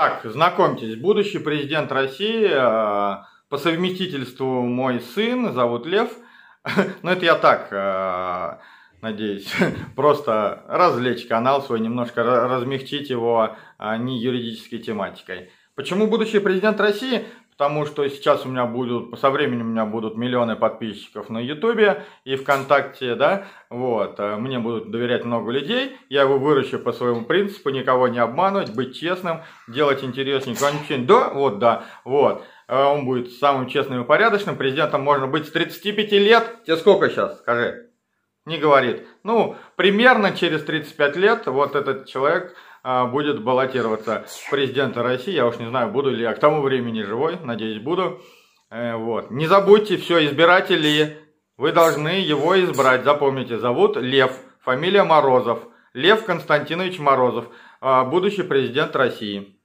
Так, знакомьтесь, будущий президент России, э, по совместительству мой сын, зовут Лев. Ну, это я так, э, надеюсь, просто развлечь канал свой, немножко размягчить его а не юридической тематикой. Почему будущий президент России? Потому что сейчас у меня будут, со временем у меня будут миллионы подписчиков на Ютубе и ВКонтакте, да, вот, э, мне будут доверять много людей, я его выращу по своему принципу, никого не обманывать, быть честным, делать интересненько, да, вот, да, вот, э, он будет самым честным и порядочным, президентом можно быть с 35 лет, тебе сколько сейчас, скажи? Не говорит. Ну, примерно через 35 лет вот этот человек будет баллотироваться президента России. Я уж не знаю, буду ли я к тому времени живой, надеюсь, буду. Э, вот. Не забудьте, все, избиратели, вы должны его избрать. Запомните, зовут Лев, фамилия Морозов. Лев Константинович Морозов, а, будущий президент России.